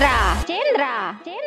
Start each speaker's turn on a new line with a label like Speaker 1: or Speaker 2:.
Speaker 1: Chandra! Chandra! Chandra!